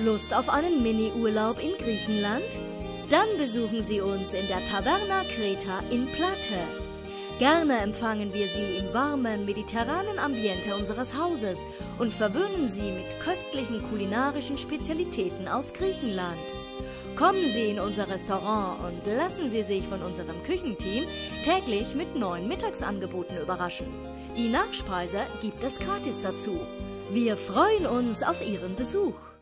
Lust auf einen Mini-Urlaub in Griechenland? Dann besuchen Sie uns in der Taverna Kreta in Platte. Gerne empfangen wir Sie im warmen, mediterranen Ambiente unseres Hauses und verwöhnen Sie mit köstlichen kulinarischen Spezialitäten aus Griechenland. Kommen Sie in unser Restaurant und lassen Sie sich von unserem Küchenteam täglich mit neuen Mittagsangeboten überraschen. Die Nachspeise gibt es gratis dazu. Wir freuen uns auf Ihren Besuch.